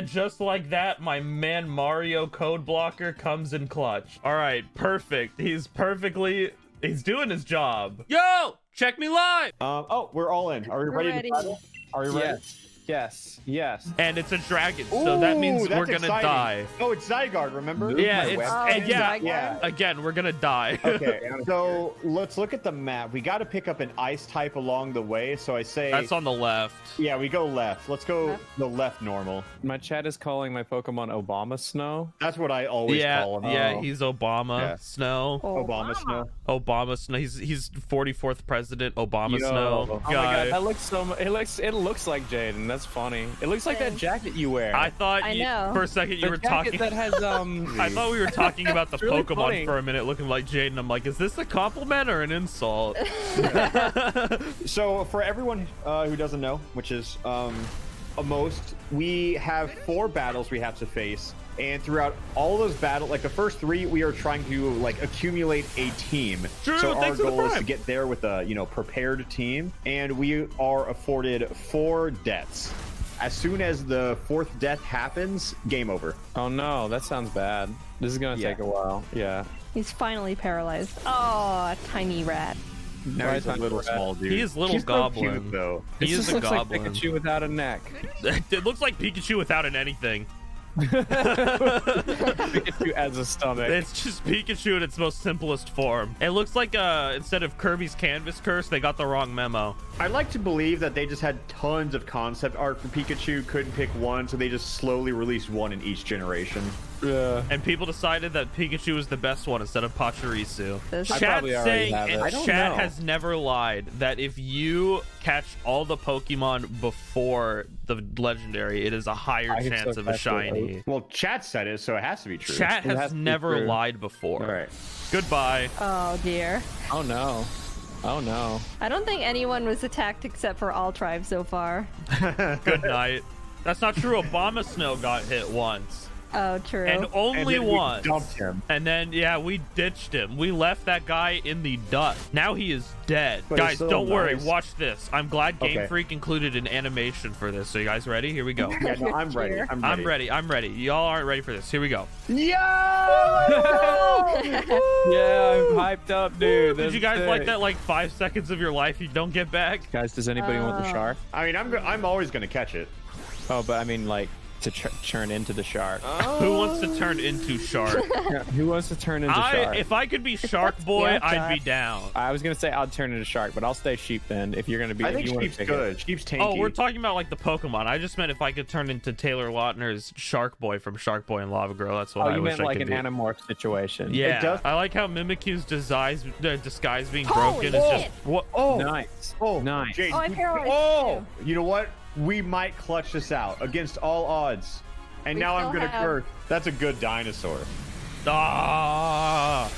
And just like that, my man Mario Code Blocker comes in clutch. All right, perfect. He's perfectly, he's doing his job. Yo, check me live. Um, oh, we're all in. Are we ready, ready. to battle? Are we ready? Yes. Yes. Yes. And it's a dragon, so that means we're gonna exciting. die. Oh, it's Zygarde, remember? Yeah, it's weapon. and yeah, oh, Zygarde. Yeah. Again, we're gonna die. Okay, so let's look at the map. We got to pick up an ice type along the way. So I say, That's on the left. yeah, we go left. Let's go Left. the left normal. My chat is calling my Pokemon Obama Snow. That's what I always yeah, call him. yeah, Oh. he's Obama Yeah. Snow. Oh, Obama Snow. Obama Snow. He's he's 44th president. Obama Yo. Snow. Oh Oh guy. my god, that looks so. It looks. It looks like Jaiden. That's funny. It looks like that jacket you wear. I thought I you, know. for a second you the were jacket talking. that has um. I thought we were talking about the really Pokemon funny. for a minute, looking like Jaiden. I'm like, is this a compliment or an insult? So for everyone uh, who doesn't know, which is um, a most, we have four battles we have to face, and throughout all those battles, like the first three, we are trying to like accumulate a team. True, so our thanks for the goal is to get there with a you know prepared team, and we are afforded four deaths. As soon as the fourth death happens, game over. Oh no, that sounds bad. This is gonna Yeah. take a while. Yeah. He's finally paralyzed. Oh, tiny rat. Now Right, he's a little for. He small dude. is little He's so goblin. cute, though. He This is just a looks goblin. like Pikachu without a neck. it looks like Pikachu without an anything. Pikachu as a stomach. It's just Pikachu in its most simplest form. It looks like uh instead of Kirby's Canvas Curse, they got the wrong memo. I'd like to believe that they just had tons of concept art for Pikachu, couldn't pick one, so they just slowly released one in each generation. Yeah. And people decided that Pikachu was the best one instead of Pachirisu. This- Chat saying have it. and I don't chat know. has never lied that if you catch all the Pokemon before the legendary, it is a higher I chance still of a catch it, shiny. Well, chat said it, so it has to be true. Chat It has, has to be never lied before. All right. Goodbye. Oh dear. Oh no. Oh no. I don't think anyone was attacked except for Altrive's so far. Good night. That's not true. Obama Snow got hit once. Oh, true. And And only then we once. dumped him. And then, yeah, we ditched him. We left that guy in the dust. Now he is dead. But guys, don't worry. Watch this. I'm glad Game Okay. Freak included an animation for this. So, you guys ready? Here we go. Yeah, no, I'm ready. I'm ready. I'm ready. I'm ready. Y'all aren't ready for this. Here we go. Yeah, I'm hyped up, dude. Did That's you guys like that? Like five seconds of your life you don't get back? Guys, does anybody want the Oh. shark? I mean, I'm I'm always gonna catch it. Oh, but I mean, like to ch- turn into the shark. Who wants to turn into Shark? Who wants to turn into I, shark? if I could be Shark Boy, the I'd be down. I was gonna say I'd turn into shark, but I'll stay sheep then. If you're gonna be, I if think you wanna Sheep's pick it. good. Sheep's tanky. Oh, we're talking about like the Pokemon. I just meant if I could turn into Taylor Lautner's Shark Boy from Shark Boy and Lava Girl. That's what Oh, I you wish meant I like could an do. animorph situation. Yeah, does- I like how Mimikyu's disguise, uh, disguise being Holy broken is just what. Oh, Nice. oh, nice. Jade, Oh, I we- paralyzed Oh, you know what? We might clutch this out against all odds. And We now I'm gonna have- curse. That's a good dinosaur. Ah,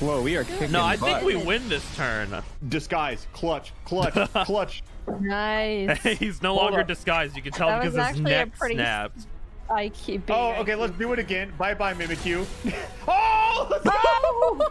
Whoa, we are kicking no, I butt. think we win this turn. Disguise, clutch, clutch, clutch. nice. He's no Hold longer up. disguised. You can tell That because his actually a neck pretty- snapped. I keep being. Oh, okay, let's do it again. Bye bye, Mimikyu. oh! let's! Oh!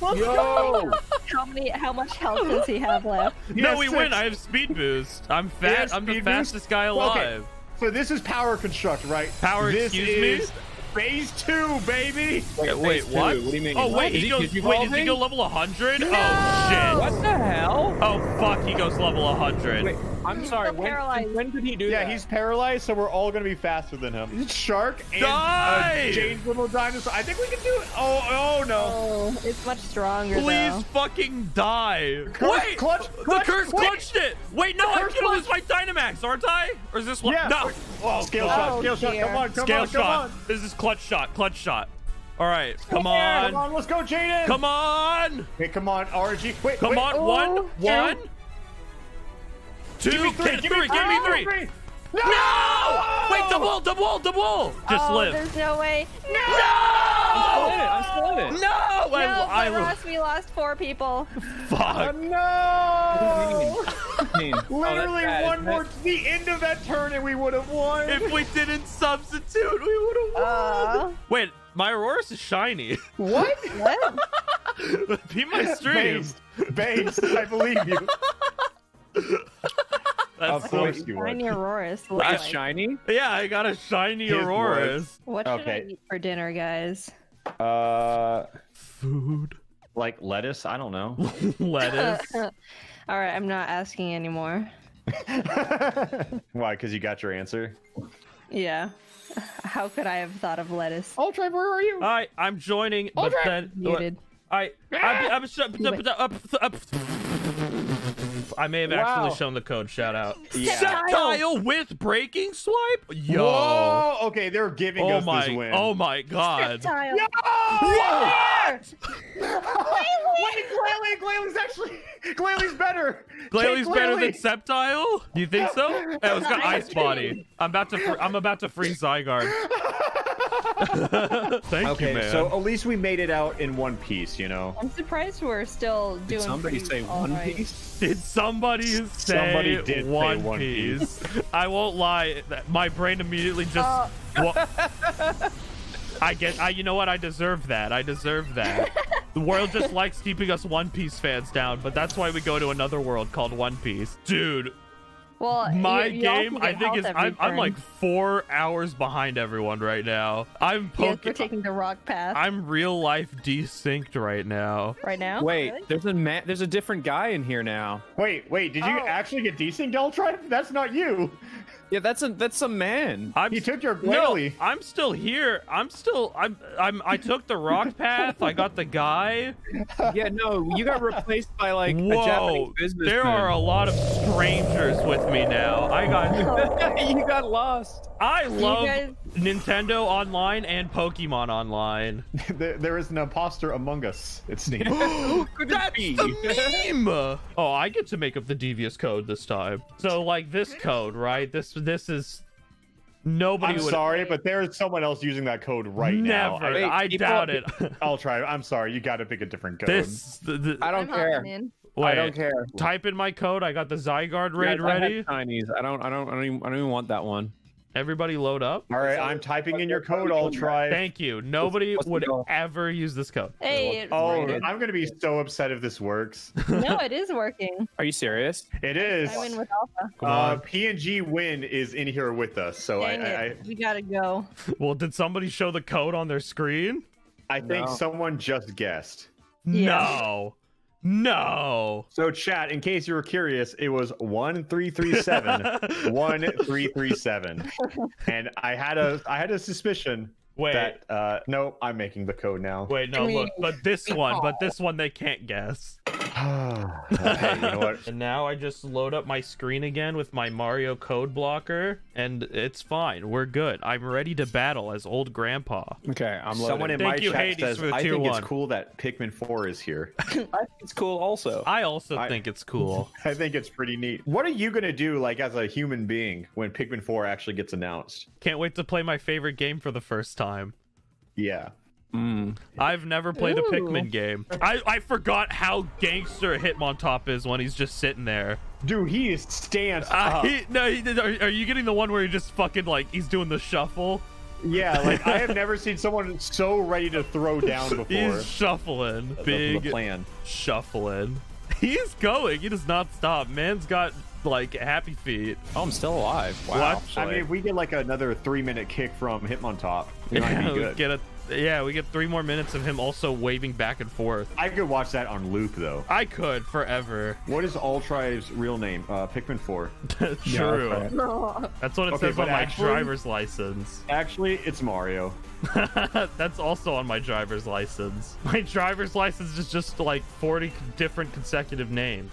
Let's Yo! go. How many? How much health does he have left? no, we six. win. I have speed boost. I'm fast. I'm the speed boost? fastest guy Well, okay. alive. So this is power construct, right? Power, This excuse me? is phase two, baby. Wait, Wait, what? What do you mean? Oh wait, Is he goes. keep Wait, does he evolving? go level 100? Oh shit! What the hell? Oh fuck, he goes level 100. Wait, I'm sorry. When, paralyzed. when did he do Yeah, that? Yeah, he's paralyzed, so we're all gonna be faster than him. It's Shark and Die! uh, Jane's little dinosaur. I think we can do it. Oh, oh no. Oh, it's much stronger Please though. fucking die. Clutch, Wait! clutch, the curse wait. clutched it! Wait, no, I'm curse gonna lose my Dynamax, aren't I? Or is this one? Yeah. No! Oh, Scale God. shot, Oh, scale shot. dear. Come on, come Scale on, shot. come on. This is clutch shot, clutch shot. All right, come on. Come on. on, let's go, Jaiden. Come on! Hey, come on, RG. Wait, Come wait. on, Oh, one, two. one, two, Give me three. get Give three, me give me three. three. No! Wait, double, double, double! Just oh, live. There's no way. No. I'm still in it. I'm still in it. No! No, I, for us, we lost four people. fuck. No! Oh, that's Literally bad. one That- more to the end of that turn, and we would have won. If we didn't substitute, we would have won. Uh, Wait, my Aurorus is shiny. what? what? Be my stream. Based, based. I believe you. That's Of so- course you would. Shiny Aurorus. look Like like. shiny? yeah, I got a shiny His Aurorus. What should Okay. I eat for dinner, guys? Uh, Food, like lettuce? I don't know. lettuce. All right, I'm not asking anymore. Why? Because you got your answer. Yeah. How could I have thought of lettuce? Ultra, where are you? Hi, I'm joining, but then Muted. I, I, I'm, I may have actually Wow. shown the code. Shout out. Yeah. Sceptile with breaking swipe. Yo. Whoa! Okay, they're giving Oh us my. this win. Oh my God. Tile. What? Wait, Glalie, Glalie's actually Glalie's better. Glalie,'s Take better than Glalie. Sceptile? Do you think so? Oh, it's got Ice Body. I'm about to. Fr- I'm about to free Zygarde. Thank Okay, you, man. so at least we made it out in one piece, you know. I'm surprised we're still doing. Did somebody say one right. piece? Did somebody say Somebody did say One, One Piece? I won't lie. My brain immediately just. Uh. I get. I. You know what? I deserve that. I deserve that. the world just likes keeping us One Piece fans down, but that's why we go to another world called One Piece, dude. Well, My you, you game, I think, is I'm, I'm like four hours behind everyone right now. I'm Yes, we're taking the rock path I'm real life desynced right now. right now. Wait, Really? there's a ma- there's a different guy in here now. Wait, wait, did you Oh. actually get desynced, Ultra? That's not you. Yeah, that's a that's a man. I'm He took your no, I'm still here. I'm still. I'm. I'm. I took the rock path. I got the guy. yeah, no, you got replaced by like a Whoa! Japanese businessman. There are a lot of strangers with me now. I got. you got lost. I love guys- Nintendo Online and Pokemon Online. there, there is an imposter among us, it seems. Could it That's be? the meme. Oh, I get to make up the devious code this time. So like this code, right? This this is nobody I'm would sorry, but there is someone else using that code right now. never. Wait, I doubt it. I'll try. I'm sorry. You got to pick a different code. this. The, the, I don't I'm care. wait, I don't care. Type in my code. I got the Zygarde raid Guys, I ready. Chinese. I don't. I don't. I don't even, I don't even want that one. Everybody load up. All right, I'm typing in your code. I'll try. Thank you. Nobody would ever use this code. Hey, Oh, working. I'm gonna be so upset if this works. no, it is working. Are you serious? It is. I'm in with Alpha. Come Uh, on. PNG Win is in here with us, so I, Dang I, it, we gotta go. Well, did somebody show the code on their screen? I, I think No. someone just guessed. Yeah. No. No. So, chat, in case you were curious, it was one three three seven one three three seven, and I had a I had a suspicion Wait. that uh no, I'm making the code now. Wait, no, look, but this one, but this one they can't guess. okay, you know what? And now I just load up my screen again with my Mario code blocker, and it's fine. We're good. I'm ready to battle as old grandpa. Okay, I'm loaded. Someone in Thank my you, chat Hades, says, "I think one." it's cool that Pikmin Four is here." I think it's cool. Also, I also I- think it's cool. I think it's pretty neat. What are you gonna do, like as a human being, when Pikmin Four actually gets announced? Can't wait to play my favorite game for the first time. Yeah. Mm. I've never played a Pikmin game. I, I forgot how gangster Hitmontop is when he's just sitting there. Dude, he is stands Uh, he, no, he, are, are you getting the one where he just fucking like he's doing the shuffle? Yeah, like I have never seen someone so ready to throw down before. He's shuffling, That's big plan. shuffling. He's going. He does not stop. Man's got like happy feet. Oh, I'm still alive. Wow. What? I mean, if we get like another three-minute kick from Hitmontop, it might Yeah, be we good. get a yeah, we get three more minutes of him also waving back and forth. I could watch that on loop though. I could forever. What is Altrive's real name? Uh, Pikmin 4. True. okay. That's what it Okay, says but on my driver's license. Actually, it's Mario. That's also on my driver's license. My driver's license is just like 40 different consecutive names.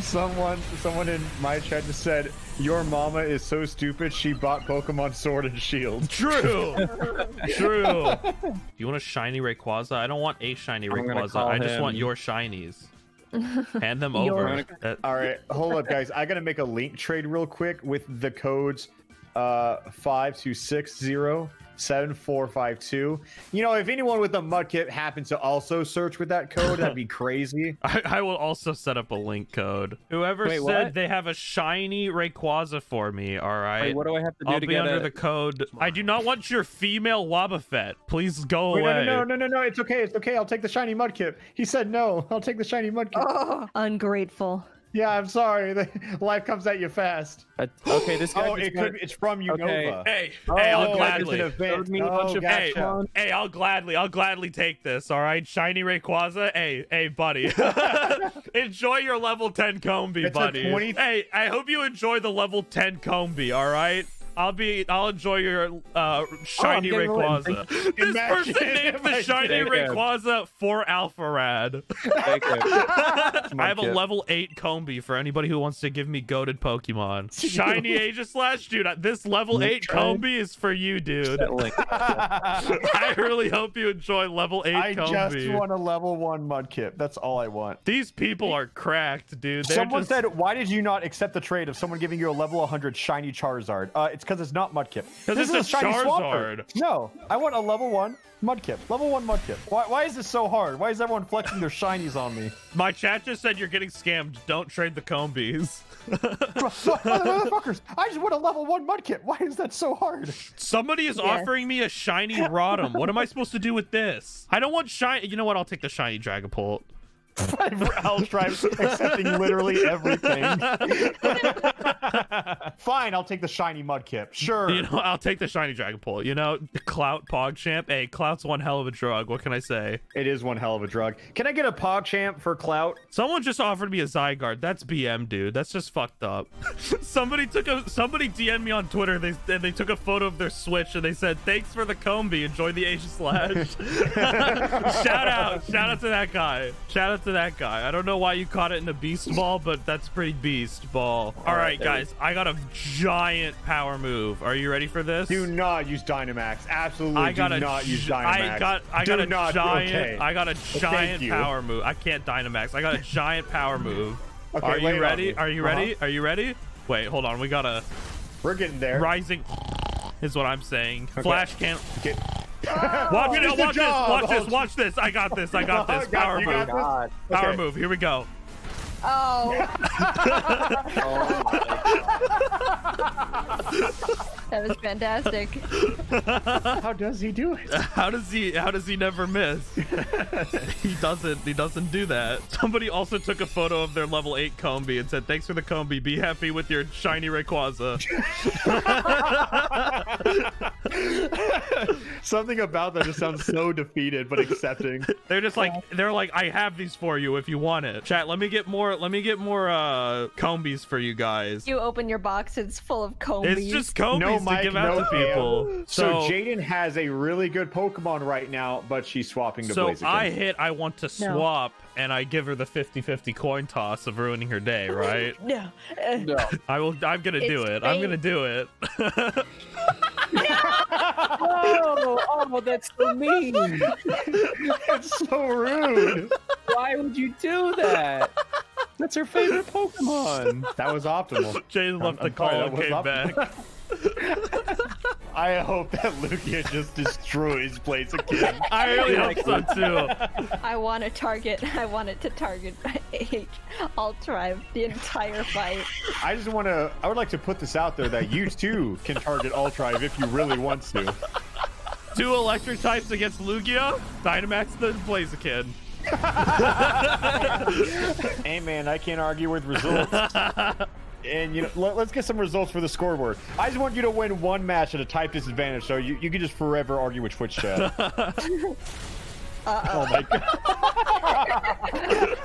Someone, someone in my chat just said, "Your mama is so stupid. She bought Pokemon Sword and Shield." True. True. Do you want a shiny Rayquaza? I don't want a shiny Rayquaza. I just want your shinies. Hand them Your- over. Uh, All right, hold up, guys. I gotta make a link trade real quick with the codes uh five two six zero seven four five two. You know, if anyone with a mudkip happens to also search with that code, that'd be crazy. I, I will also set up a link code. Whoever Wait, said what? they have a shiny Rayquaza for me, all right? Wait, what do I have to do I'll to be get under a... the code. I do not want your female Wobbuffet. Please go Wait, away. no, no, no, no, no, no. It's okay. It's okay. I'll take the shiny mudkip. He said no. I'll take the shiny mudkip. Oh, ungrateful. Yeah, I'm sorry. The- Life comes at you fast. Uh, okay, this guy Oh, just it got- could be, it's from Okay. Unova. Hey, Oh, hey, I'll it's gladly. event. Showed a bunch Oh, of Hey, hey, I'll gladly, I'll gladly take this. All right, shiny Rayquaza. Hey, hey, buddy, enjoy your level 10 Combee, It's a buddy. 20 Hey, I hope you enjoy the level 10 Combee. All right. I'll be. I'll enjoy your uh, shiny getting a little Rayquaza. This person named the shiny did. Rayquaza for Alpharad. Thank you. I have a level 8 Combee for anybody who wants to give me goaded Pokemon. Shiny Aegislash, dude. This level 8 try. Combee is for you, dude. I really hope you enjoy level 8 I Combee. just want a level one Mudkip. That's all I want. These people are cracked, dude. They're someone just... said, "Why did you not accept the trade of someone giving you a level 100 shiny Charizard?" Uh, it's because it's not Mudkip. 'Cause This it's is a shiny Charizard. Swampert. No, I want a level one Mudkip. Level one Mudkip. Why, why is this so hard? Why is everyone flexing their shinies on me? My chat just said you're getting scammed. Don't trade the Combees. Motherfuckers! I just want a level one Mudkip. Why is that so hard? Somebody is offering me a shiny Rotom. What am I supposed to do with this? I don't want shiny. You know what? I'll take the shiny Dragapult. Altrive accepting literally everything. Fine, I'll take the shiny Mudkip. Sure. You know, I'll take the shiny Dragapult. You know, Clout Pogchamp. Hey, Clout's one hell of a drug. What can I say? It is one hell of a drug. Can I get a PogChamp for clout? Someone just offered me a Zygarde. That's BM, dude. That's just fucked up. somebody took a somebody DM'd me on Twitter. They and they took a photo of their Switch and they said, "Thanks for the Combee. Enjoy the Aegislash." shout out, shout out to that guy. Shout out to that guy. I don't know why you caught it in a beast ball, but that's pretty beast ball. All right, there we guys, I got a giant power move. Are you ready for this? Do not use Dynamax. Absolutely I got do a not use Dynamax. I got I Do got a not, giant okay. I got a giant power move. I can't Dynamax. I got a giant power move. Okay, Are you ready? Are you ready? Uh-huh. Are you ready? Wait, hold on. We got a We're getting there. rising is what I'm saying. Flash can't Okay. Watch it, Finish the watch this, watch this, Oh, watch this. I got this. I got this. Power you, move. got this? God. Power Okay. move. Here we go. Oh, Oh, that was fantastic. How does he do it? How does he how does he never miss? he doesn't he doesn't do that. Somebody also took a photo of their level 8 Combee and said, Thanks for the Combee. Be happy with your shiny Rayquaza. Something about that just sounds so defeated but accepting. They're just like they're like, I have these for you if you want it. Chat, let me get more let me get more uh Combees for you guys. You open your box, it's full of combees. It's just Combees No to Mike, give out no to people. So, So, Jaiden has a really good Pokemon right now, but she's swapping to so Blaziken. I hit I want to No. swap and I give her the 50-50 coin toss of ruining her day, right? no. Uh, no. I will I'm gonna do It's it. I'm gonna do it. Oh, oh, that's so mean. That's so rude. Why would you do that? That's her favorite Pokemon. That was optimal. Jane left the I'm call and came up- back. I hope that Lugia just destroys Blaziken. I really hope so too. I want to target. I want it to target H. I'll try the entire fight. I just want to. I would like to put this out there that you too can target Altrive if you really want to. Two electric types against Lugia, Dynamax the Blaziken. Hey man, I can't argue with results. And you know, let, us get some results for the scoreboard. I just want you to win one match at a type disadvantage, so you, you can just forever argue with Twitch chat. Oh my god!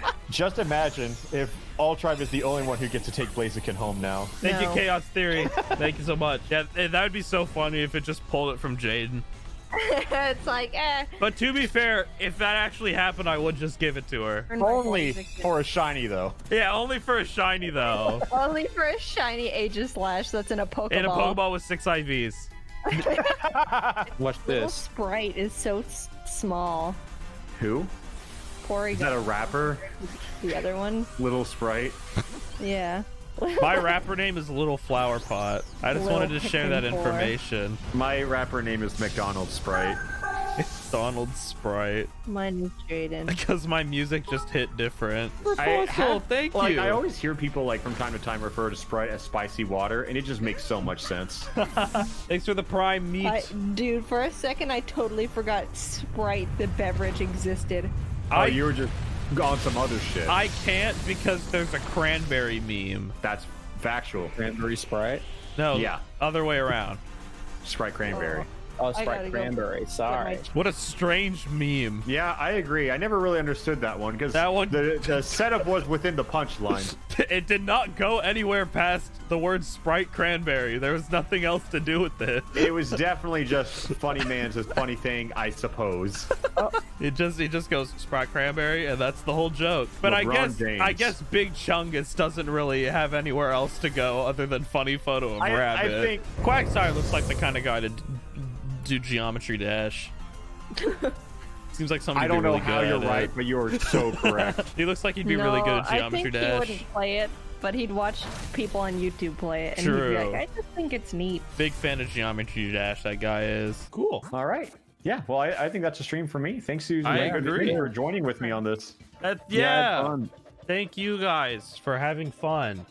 just imagine if Altrive is the only one who gets to take Blaziken home now. Thank you, Chaos Theory. Thank you so much. Yeah, eh, that would be so funny if it just pulled it from Jaiden. it's like, eh. But to be fair, if that actually happened, I would just give it to her. Only for a shiny though. Yeah, only for a shiny though. Only for a shiny Aegis Aegislash that's in a Pokeball. In a Pokeball with six IVs. Watch this. Little this. sprite is so small. Who? Porygon, Is that a rapper? the other one. Little Sprite? Yeah. My rapper name is Little Flower Pot. I just Little wanted to share that Pikmin four. information. My rapper name is McDonald's Sprite. It's Donald Sprite. Mine is Jaiden. Because my music just hit different. I Fossil, thank like, you. I always hear people like from time to time refer to Sprite as spicy water, and it just makes so much sense. Thanks for the prime meat. I, dude, for a second I totally forgot Sprite, the beverage, existed. oh, I- you were just on some other shit. I can't because there's a cranberry meme. That's factual. Cranberry Sprite. No, Yeah. other way around. Sprite cranberry. Oh, I gotta Sprite Cranberry. get Sorry. What a strange meme. Yeah, I agree. I never really understood that one because That one- the, the setup was within the punchline. It did not go anywhere past the word Sprite cranberry. There was nothing else to do with it. it was definitely just funny man's a funny thing, I suppose. It just it just goes Sprite cranberry, and that's the whole joke. But I guess James. I guess Big Chungus doesn't really have anywhere else to go other than funny photo of I- I Rabbit. think- Quagsire looks like the kind of guy to d- do Geometry Dash. Seems like somebody I don't know really how good you're at it. right, but you're so correct. He looks like he'd be really No, good at I Geometry think he Dash. wouldn't play it, but he'd watch people on YouTube play it, and he'd be True. like, "I just think it's neat." Big fan of Geometry Dash. That guy is cool. All right. Yeah, well, I, I think that's a stream for me. Thanks, Susan, I Thank you agree. for joining with me on this. That, Yeah, yeah. fun. Thank you guys for having fun.